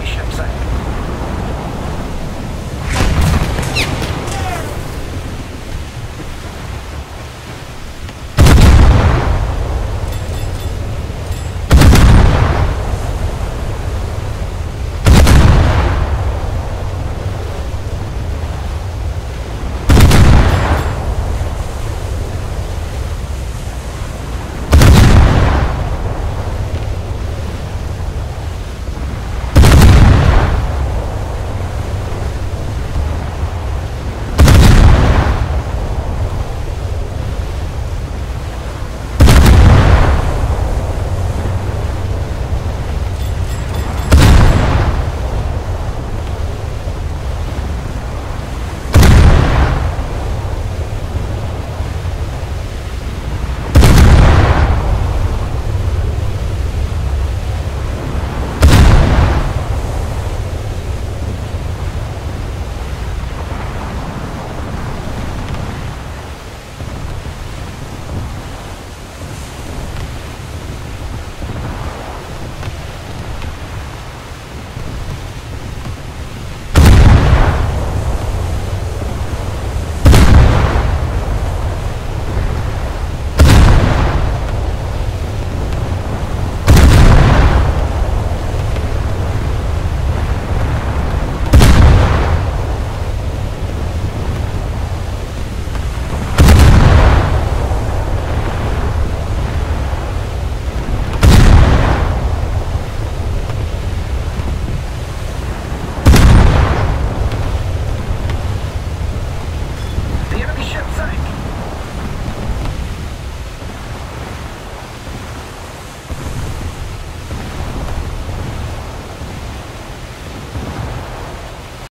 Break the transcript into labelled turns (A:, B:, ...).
A: enemy ship site.